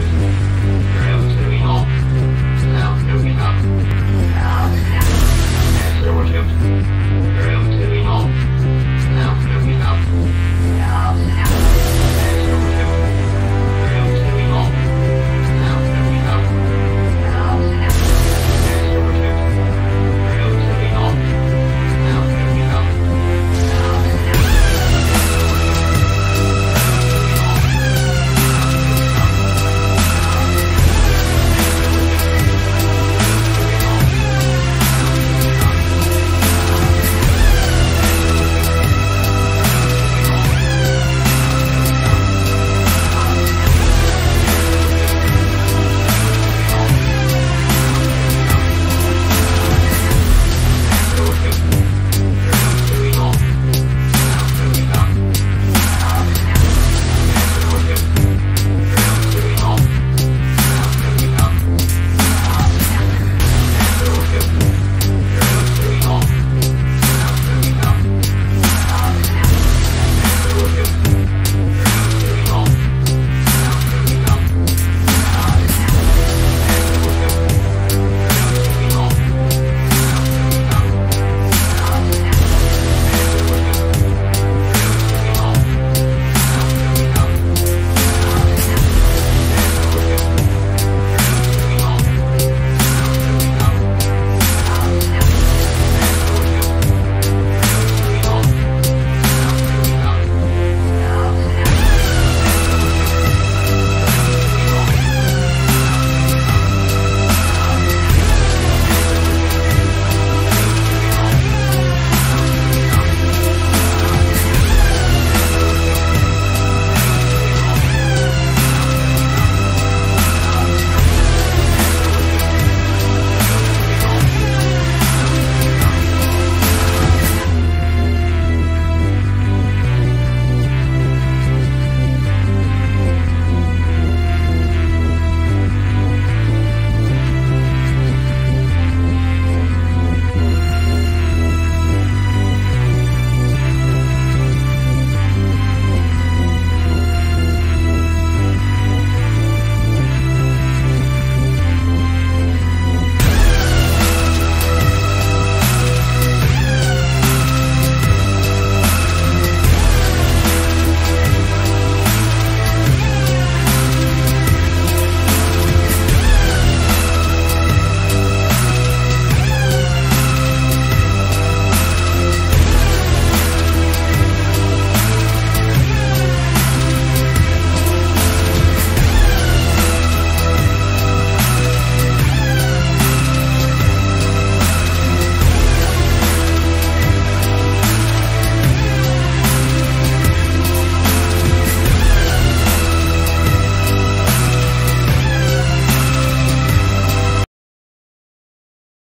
Bye.